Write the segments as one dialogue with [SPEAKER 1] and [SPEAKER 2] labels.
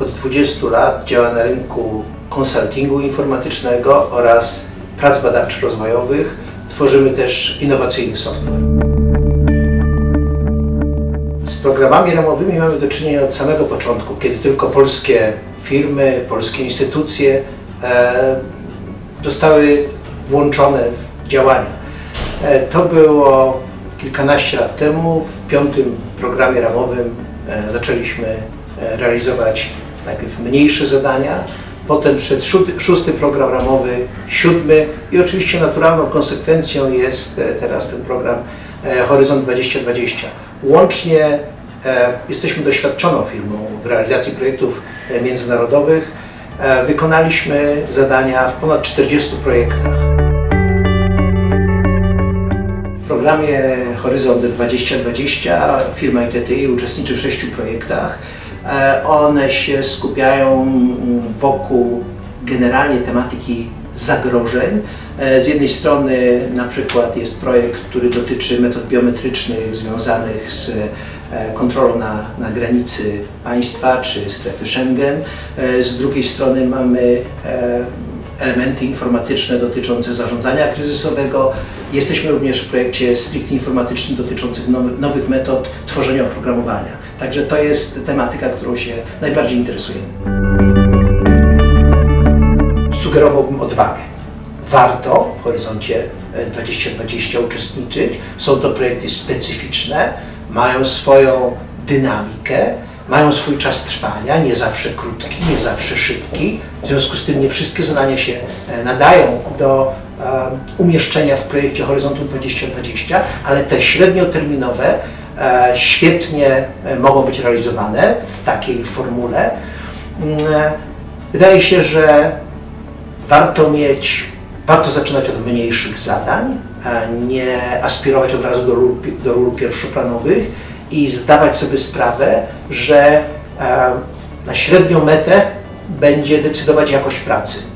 [SPEAKER 1] od 20 lat działa na rynku konsultingu informatycznego oraz prac badawczo-rozwojowych. Tworzymy też innowacyjny software. Z programami ramowymi mamy do czynienia od samego początku, kiedy tylko polskie firmy, polskie instytucje e, zostały włączone w działania. E, to było kilkanaście lat temu. W piątym programie ramowym e, zaczęliśmy realizować najpierw mniejsze zadania, potem przed szósty program ramowy, siódmy i oczywiście naturalną konsekwencją jest e, teraz ten program e, Horyzont 2020. Łącznie e, jesteśmy doświadczoną firmą w realizacji projektów międzynarodowych. Wykonaliśmy zadania w ponad 40 projektach. W programie Horyzont 2020 firma ITTI uczestniczy w sześciu projektach. One się skupiają wokół generalnie tematyki zagrożeń. Z jednej strony na przykład jest projekt, który dotyczy metod biometrycznych związanych z kontrolą na, na granicy państwa czy strefy Schengen. Z drugiej strony mamy elementy informatyczne dotyczące zarządzania kryzysowego. Jesteśmy również w projekcie stricte informatycznym dotyczących nowych metod tworzenia oprogramowania. Także to jest tematyka, którą się najbardziej interesujemy. Sugerowałbym odwagę. Warto w horyzoncie 2020 uczestniczyć. Są to projekty specyficzne, mają swoją dynamikę, mają swój czas trwania, nie zawsze krótki, nie zawsze szybki. W związku z tym nie wszystkie zadania się e, nadają do e, umieszczenia w projekcie Horyzontu 2020, ale te średnioterminowe e, świetnie mogą być realizowane w takiej formule. Mm, wydaje się, że warto mieć, warto zaczynać od mniejszych zadań, nie aspirować od razu do ról, do ról pierwszoplanowych, i zdawać sobie sprawę, że e, na średnią metę będzie decydować jakość pracy, e,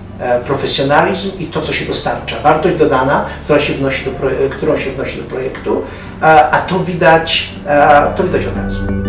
[SPEAKER 1] profesjonalizm i to, co się dostarcza, wartość dodana, która się wnosi do, którą się wnosi do projektu, a to widać, to widać od razu.